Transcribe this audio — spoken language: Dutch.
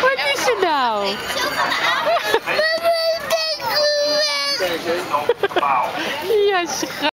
Wat is er nou? nou? Ja, schat.